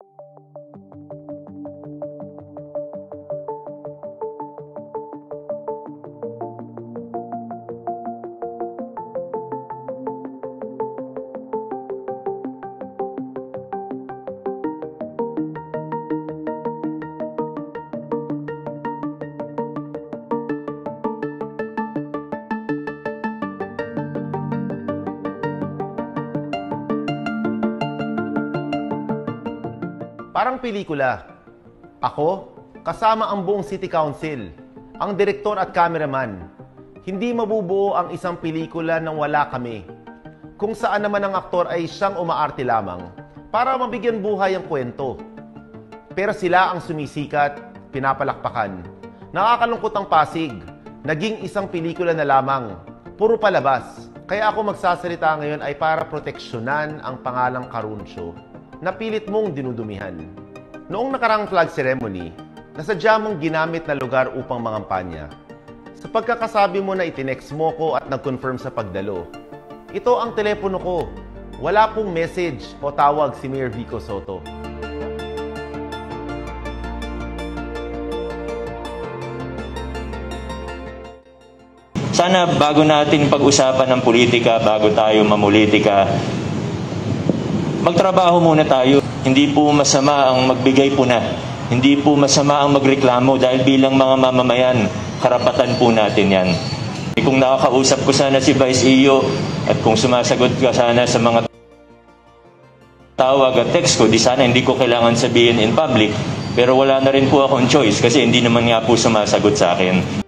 you Parang pelikula. Ako, kasama ang buong City Council, ang direktor at cameraman. Hindi mabubuo ang isang pelikula nang wala kami. Kung saan naman ang aktor ay siyang umaarte lamang para mabigyan buhay ang kwento. Pero sila ang sumisikat, pinapalakpakan. Nakakalungkot ang Pasig. Naging isang pelikula na lamang. Puro palabas. Kaya ako magsasalita ngayon ay para proteksyonan ang pangalang Karunsyo na pilit mong dinudumihan. Noong nakarang flag ceremony, nasadya mong ginamit na lugar upang mangampanya. Sa pagkakasabi mo na itinext mo ko at nag-confirm sa pagdalo, ito ang telepono ko. Wala pong message o tawag si Mayor Vico Soto. Sana bago natin pag-usapan ng politika, bago tayo mamulitika, magtrabaho muna tayo. Hindi po masama ang magbigay po na. Hindi po masama ang magreklamo dahil bilang mga mamamayan, karapatan po natin yan. Kung nakakausap ko sana si Vice EO at kung sumasagot ka sana sa mga tawag at text ko, di sana hindi ko kailangan sabihin in public. Pero wala na rin po akong choice kasi hindi naman nga po sumasagot sa akin.